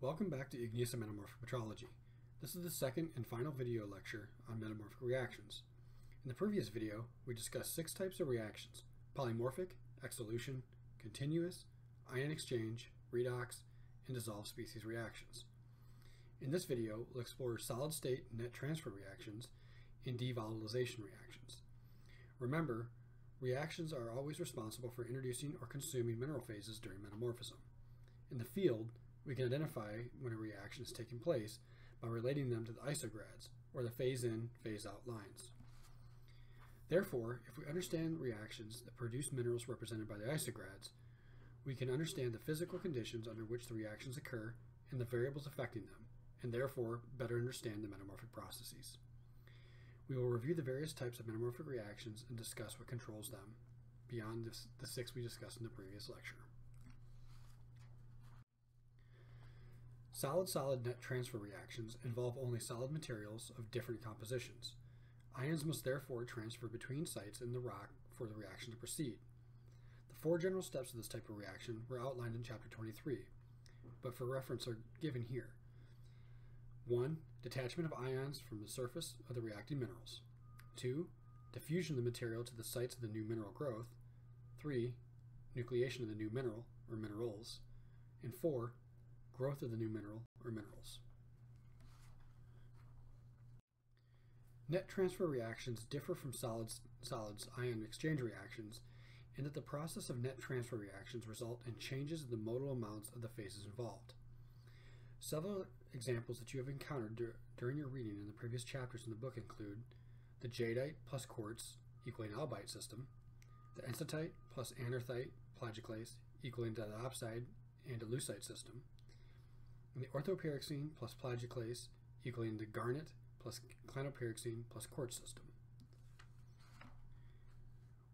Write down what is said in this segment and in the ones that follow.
Welcome back to Igneous and Metamorphic Petrology. This is the second and final video lecture on metamorphic reactions. In the previous video, we discussed six types of reactions, polymorphic, exsolution, continuous, ion exchange, redox, and dissolved species reactions. In this video, we'll explore solid-state net transfer reactions and devolatilization reactions. Remember, reactions are always responsible for introducing or consuming mineral phases during metamorphism. In the field, we can identify when a reaction is taking place by relating them to the isograds, or the phase-in, phase-out lines. Therefore, if we understand reactions that produce minerals represented by the isograds, we can understand the physical conditions under which the reactions occur and the variables affecting them, and therefore better understand the metamorphic processes. We will review the various types of metamorphic reactions and discuss what controls them, beyond the six we discussed in the previous lecture. Solid-solid net transfer reactions involve only solid materials of different compositions. Ions must therefore transfer between sites in the rock for the reaction to proceed. The four general steps of this type of reaction were outlined in Chapter 23, but for reference are given here. 1. Detachment of ions from the surface of the reacting minerals. 2. Diffusion of the material to the sites of the new mineral growth. 3. Nucleation of the new mineral, or minerals. And 4 growth of the new mineral or minerals. Net transfer reactions differ from solids, solids ion exchange reactions in that the process of net transfer reactions result in changes in the modal amounts of the phases involved. Several examples that you have encountered dur during your reading in the previous chapters in the book include the jadeite plus quartz equaling albite system, the enstatite plus anorthite plagioclase equaling diopside andalusite system, and the orthopyroxene plus plagioclase equaling the garnet plus clinopyroxene plus quartz system.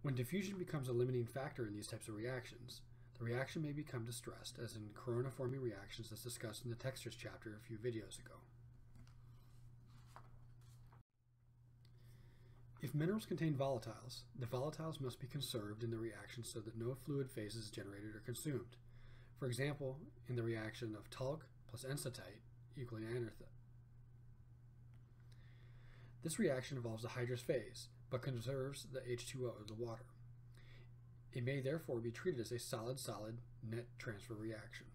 When diffusion becomes a limiting factor in these types of reactions, the reaction may become distressed, as in corona-forming reactions as discussed in the textures chapter a few videos ago. If minerals contain volatiles, the volatiles must be conserved in the reaction so that no fluid phase is generated or consumed. For example, in the reaction of talc plus equaling. This reaction involves a hydrous phase, but conserves the H2O of the water. It may therefore be treated as a solid-solid net transfer reaction.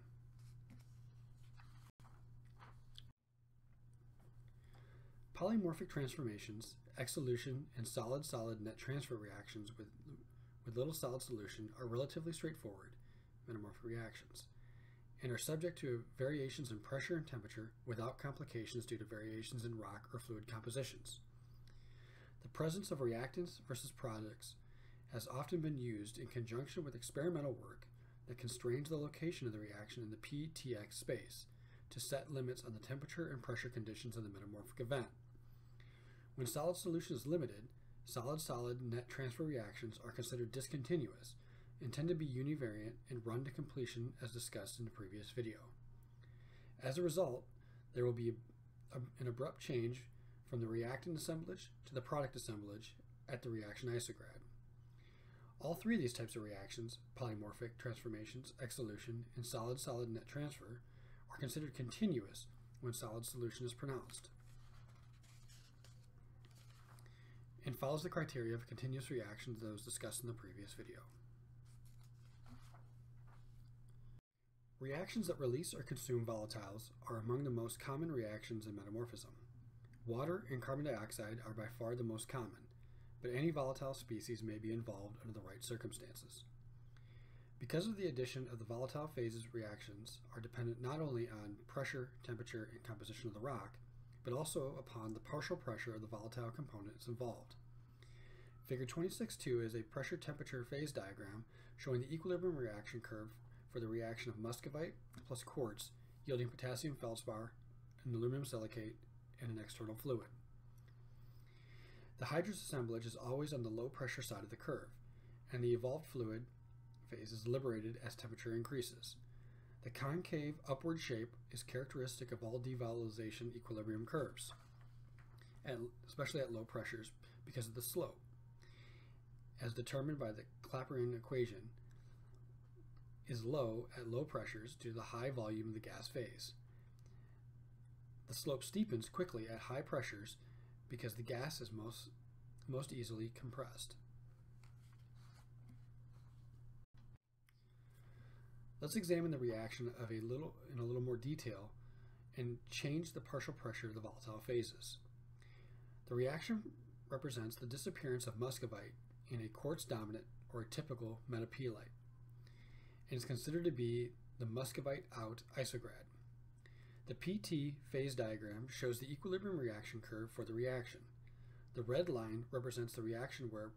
Polymorphic transformations, exsolution, and solid-solid net transfer reactions with, with little solid solution are relatively straightforward metamorphic reactions and are subject to variations in pressure and temperature without complications due to variations in rock or fluid compositions. The presence of reactants versus products has often been used in conjunction with experimental work that constrains the location of the reaction in the PTX space to set limits on the temperature and pressure conditions of the metamorphic event. When solid solution is limited, solid-solid net transfer reactions are considered discontinuous and tend to be univariate and run to completion as discussed in the previous video. As a result, there will be a, an abrupt change from the reactant assemblage to the product assemblage at the reaction isograd. All three of these types of reactions, polymorphic transformations, exsolution, and solid-solid net transfer, are considered continuous when solid solution is pronounced and follows the criteria of continuous reactions those discussed in the previous video. Reactions that release or consume volatiles are among the most common reactions in metamorphism. Water and carbon dioxide are by far the most common, but any volatile species may be involved under the right circumstances. Because of the addition of the volatile phases reactions are dependent not only on pressure, temperature, and composition of the rock, but also upon the partial pressure of the volatile components involved. Figure 26.2 is a pressure temperature phase diagram showing the equilibrium reaction curve for the reaction of muscovite plus quartz, yielding potassium feldspar, an aluminum silicate, and an external fluid. The hydrous assemblage is always on the low pressure side of the curve, and the evolved fluid phase is liberated as temperature increases. The concave upward shape is characteristic of all devolatilization equilibrium curves, at, especially at low pressures because of the slope. As determined by the Clapeyron equation, is low at low pressures due to the high volume of the gas phase. The slope steepens quickly at high pressures because the gas is most, most easily compressed. Let's examine the reaction of a little in a little more detail and change the partial pressure of the volatile phases. The reaction represents the disappearance of muscovite in a quartz dominant or a typical metapelite and is considered to be the muscovite out isograd. The PT phase diagram shows the equilibrium reaction curve for the reaction. The red line represents the reaction where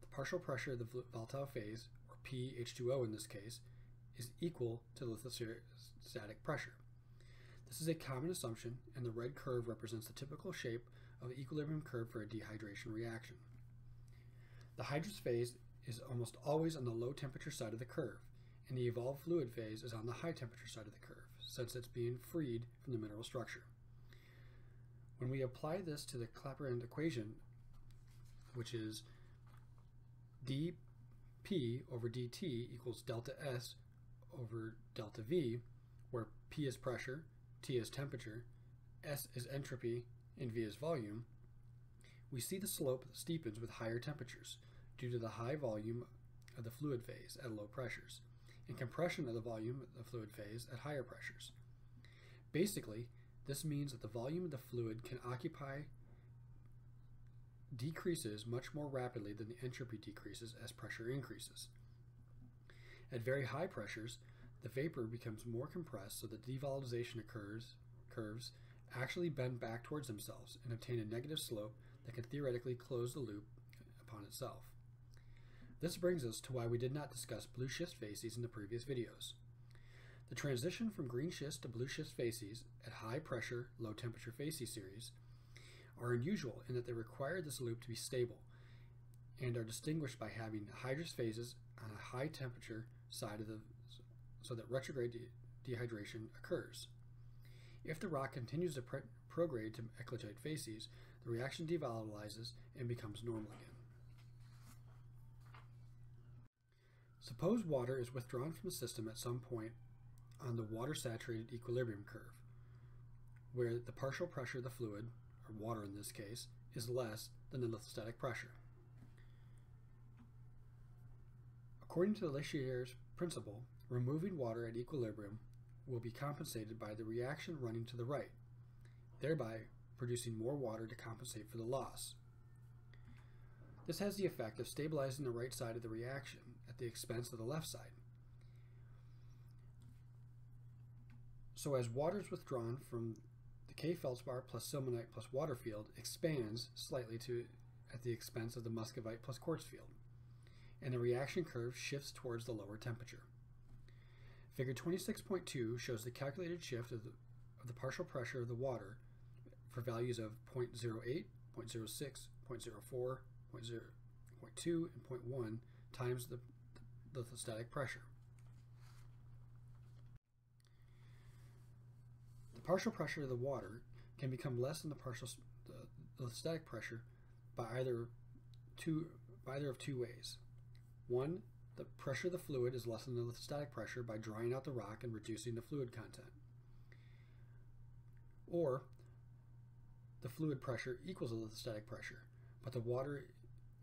the partial pressure of the volatile phase, or PH2O in this case, is equal to the lithostatic pressure. This is a common assumption, and the red curve represents the typical shape of the equilibrium curve for a dehydration reaction. The hydrous phase is almost always on the low temperature side of the curve, and the evolved fluid phase is on the high temperature side of the curve, since it's being freed from the mineral structure. When we apply this to the Clapeyron equation, which is dP over dt equals delta S over delta V, where P is pressure, T is temperature, S is entropy, and V is volume, we see the slope steepens with higher temperatures due to the high volume of the fluid phase at low pressures and compression of the volume of the fluid phase at higher pressures. Basically, this means that the volume of the fluid can occupy decreases much more rapidly than the entropy decreases as pressure increases. At very high pressures, the vapor becomes more compressed so that devolatilization occurs curves actually bend back towards themselves and obtain a negative slope that can theoretically close the loop upon itself. This brings us to why we did not discuss blue schist facies in the previous videos. The transition from green schist to blue schist facies at high pressure, low temperature facies series are unusual in that they require this loop to be stable and are distinguished by having hydrous phases on a high temperature side of the so that retrograde de dehydration occurs. If the rock continues to prograde to eclogite facies, the reaction devolatilizes and becomes normal again. Suppose water is withdrawn from the system at some point on the water saturated equilibrium curve, where the partial pressure of the fluid, or water in this case, is less than the lithostatic pressure. According to the Le Chatelier's principle, removing water at equilibrium will be compensated by the reaction running to the right, thereby producing more water to compensate for the loss. This has the effect of stabilizing the right side of the reaction the expense of the left side. So as water is withdrawn from the K feldspar plus sillimanite plus water field expands slightly to at the expense of the muscovite plus quartz field, and the reaction curve shifts towards the lower temperature. Figure 26.2 shows the calculated shift of the, of the partial pressure of the water for values of 0.08, 0.06, 0.04, 0.2, and 0.1 times the lithostatic pressure. The partial pressure of the water can become less than the partial the lithostatic pressure by either two by either of two ways. One, the pressure of the fluid is less than the lithostatic pressure by drying out the rock and reducing the fluid content. Or the fluid pressure equals the lithostatic pressure, but the water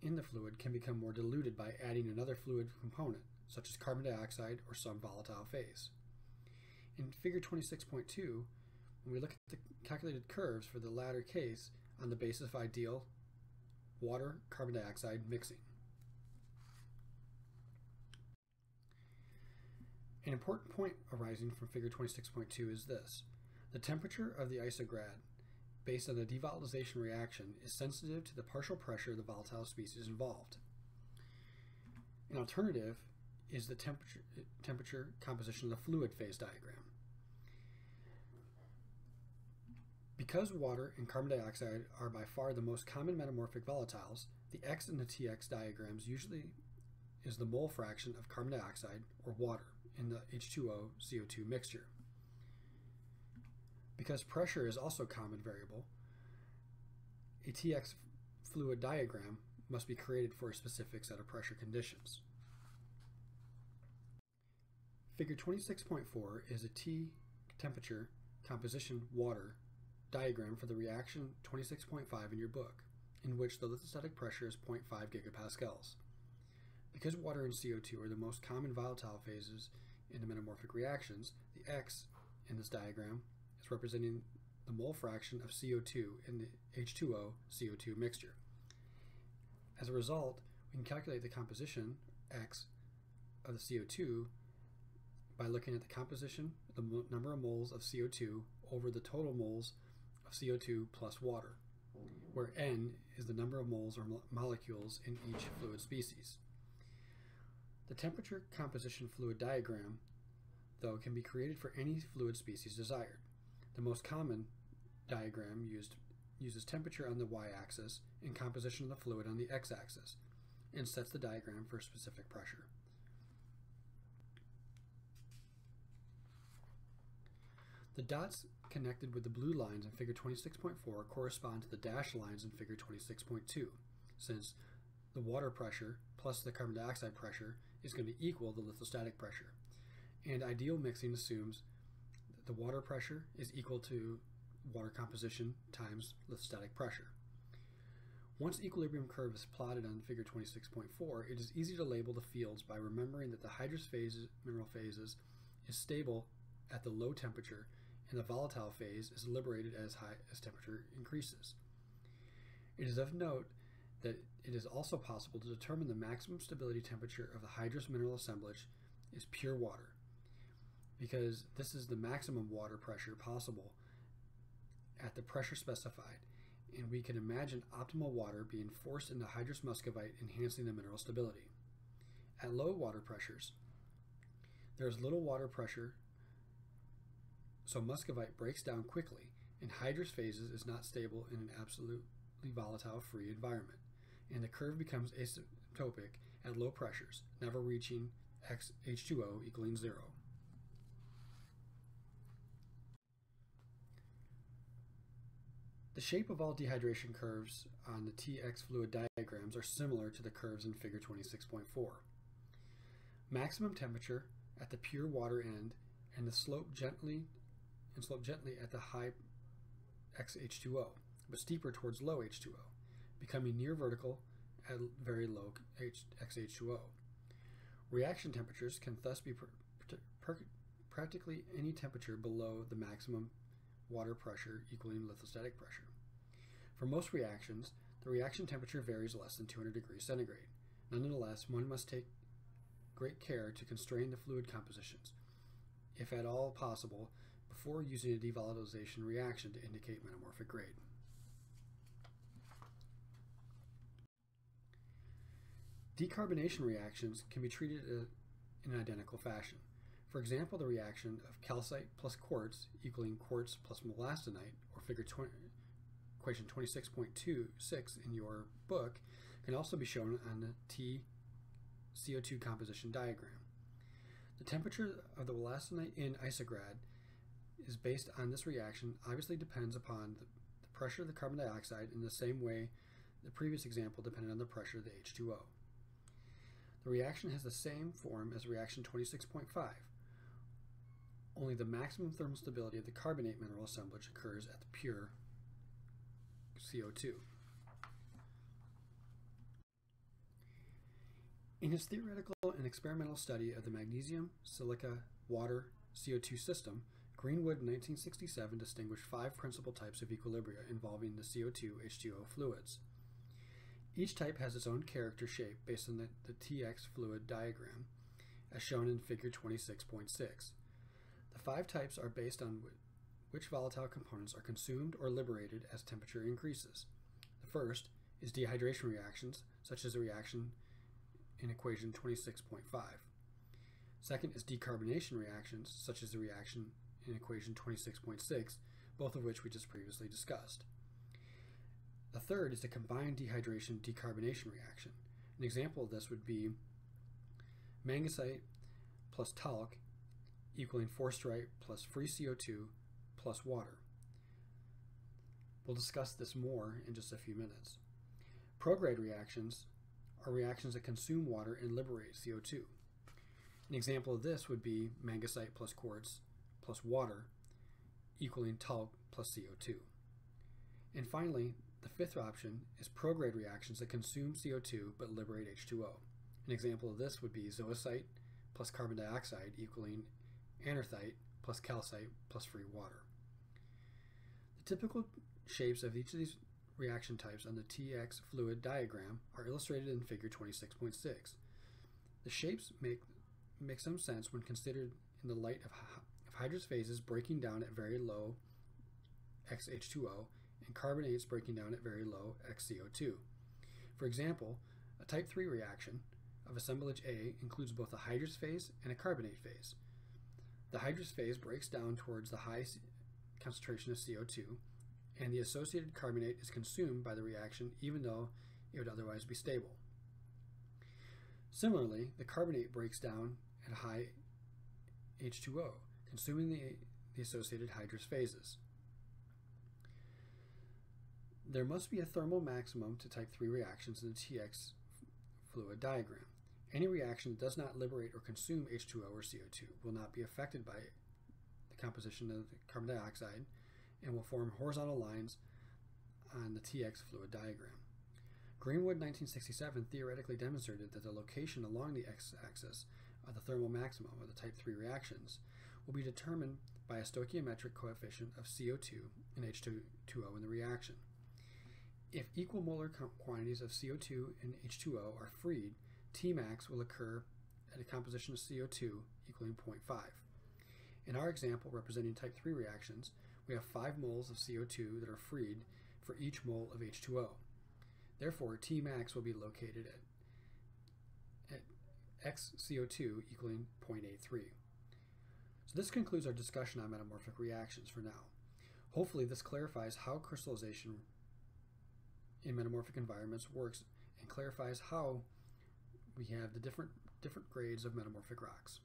in the fluid can become more diluted by adding another fluid component, such as carbon dioxide or some volatile phase. In figure 26.2, when we look at the calculated curves for the latter case on the basis of ideal water carbon dioxide mixing. An important point arising from figure 26.2 is this. The temperature of the isograd based on the devolatilization reaction is sensitive to the partial pressure of the volatile species involved. An alternative is the temperature, temperature composition of the fluid phase diagram. Because water and carbon dioxide are by far the most common metamorphic volatiles, the X and the TX diagrams usually is the mole fraction of carbon dioxide or water in the H2O CO2 mixture. Because pressure is also a common variable, a TX fluid diagram must be created for a specific set of pressure conditions. Figure 26.4 is a T temperature composition water diagram for the reaction 26.5 in your book, in which the lithostatic pressure is 0.5 gigapascals. Because water and CO2 are the most common volatile phases in the metamorphic reactions, the X in this diagram representing the mole fraction of CO2 in the H2O CO2 mixture. As a result, we can calculate the composition, X, of the CO2 by looking at the composition, the number of moles of CO2 over the total moles of CO2 plus water, where N is the number of moles or mo molecules in each fluid species. The temperature composition fluid diagram, though, can be created for any fluid species desired. The most common diagram used uses temperature on the y-axis and composition of the fluid on the x-axis, and sets the diagram for a specific pressure. The dots connected with the blue lines in figure 26.4 correspond to the dashed lines in figure 26.2, since the water pressure plus the carbon dioxide pressure is going to equal the lithostatic pressure. And ideal mixing assumes the water pressure is equal to water composition times lithostatic pressure. Once equilibrium curve is plotted on figure 26.4, it is easy to label the fields by remembering that the hydrous phase, mineral phases is stable at the low temperature and the volatile phase is liberated as high as temperature increases. It is of note that it is also possible to determine the maximum stability temperature of the hydrous mineral assemblage is pure water because this is the maximum water pressure possible at the pressure specified and we can imagine optimal water being forced into hydrous muscovite enhancing the mineral stability. At low water pressures, there is little water pressure so muscovite breaks down quickly, and hydrous phases is not stable in an absolutely volatile free environment, and the curve becomes asymptotic at low pressures, never reaching X H2O equaling zero. The shape of all dehydration curves on the TX fluid diagrams are similar to the curves in figure 26.4. Maximum temperature at the pure water end and the slope gently and slope gently at the high XH2O, but steeper towards low H2O, becoming near vertical at very low H, XH2O. Reaction temperatures can thus be practically any temperature below the maximum water pressure equaling lithostatic pressure. For most reactions, the reaction temperature varies less than 200 degrees centigrade. Nonetheless, one must take great care to constrain the fluid compositions, if at all possible, before using a devolatilization reaction to indicate metamorphic grade. Decarbonation reactions can be treated uh, in an identical fashion. For example, the reaction of calcite plus quartz equaling quartz plus wollastonite, or figure 20, equation 26.26 in your book, can also be shown on the T CO2 composition diagram. The temperature of the wollastonite in isograd is based on this reaction obviously depends upon the, the pressure of the carbon dioxide in the same way the previous example depended on the pressure of the H2O. The reaction has the same form as reaction 26.5, only the maximum thermal stability of the carbonate mineral assemblage occurs at the pure CO2. In his theoretical and experimental study of the magnesium, silica, water, CO2 system, Greenwood in 1967 distinguished five principal types of equilibria involving the CO2 H2O fluids. Each type has its own character shape based on the, the TX fluid diagram, as shown in figure 26.6. The five types are based on which volatile components are consumed or liberated as temperature increases. The first is dehydration reactions, such as the reaction in equation 26.5. Second is decarbonation reactions, such as the reaction in equation 26.6, both of which we just previously discussed. The third is a combined dehydration decarbonation reaction. An example of this would be magnesite plus talc equaling forsterite plus free CO2 plus water. We'll discuss this more in just a few minutes. Prograde reactions are reactions that consume water and liberate CO2. An example of this would be magnesite plus quartz plus water equaling talc plus CO2. And finally, the fifth option is prograde reactions that consume CO2 but liberate H2O. An example of this would be zoisite plus carbon dioxide equaling anorthite plus calcite plus free water. Typical shapes of each of these reaction types on the TX fluid diagram are illustrated in figure 26.6. The shapes make, make some sense when considered in the light of, of hydrous phases breaking down at very low XH2O and carbonates breaking down at very low XCO2. For example, a type 3 reaction of assemblage A includes both a hydrous phase and a carbonate phase. The hydrous phase breaks down towards the high concentration of CO2, and the associated carbonate is consumed by the reaction even though it would otherwise be stable. Similarly, the carbonate breaks down at high H2O, consuming the, the associated hydrous phases. There must be a thermal maximum to type 3 reactions in the TX fluid diagram. Any reaction that does not liberate or consume H2O or CO2 will not be affected by composition of carbon dioxide and will form horizontal lines on the TX fluid diagram. Greenwood 1967 theoretically demonstrated that the location along the x-axis of the thermal maximum of the type 3 reactions will be determined by a stoichiometric coefficient of CO2 and H2O in the reaction. If equal molar quantities of CO2 and H2O are freed, Tmax will occur at a composition of CO2 equaling 0.5. In our example representing type 3 reactions, we have 5 moles of CO2 that are freed for each mole of H2O. Therefore, Tmax will be located at, at XCO2 equaling 0.83. So this concludes our discussion on metamorphic reactions for now. Hopefully this clarifies how crystallization in metamorphic environments works and clarifies how we have the different different grades of metamorphic rocks.